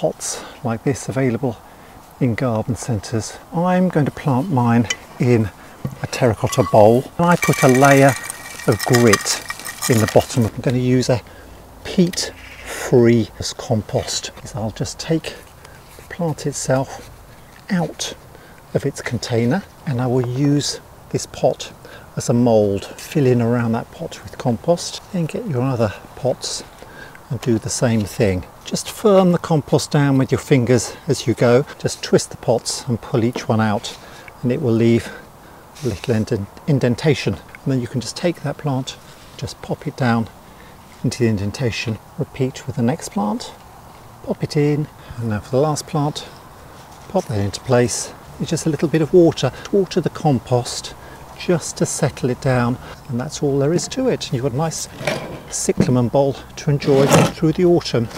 pots like this available in garden centres. I'm going to plant mine in a terracotta bowl and I put a layer of grit in the bottom. I'm going to use a peat free compost. So I'll just take the plant itself out of its container and I will use this pot as a mould. Fill in around that pot with compost and get your other pots and do the same thing. Just firm the compost down with your fingers as you go. Just twist the pots and pull each one out and it will leave a little indentation. And then you can just take that plant, just pop it down into the indentation. Repeat with the next plant. Pop it in. And now for the last plant, pop that into place. It's just a little bit of water. Water the compost just to settle it down and that's all there is to it. You've got a nice cyclamen bowl to enjoy through the autumn.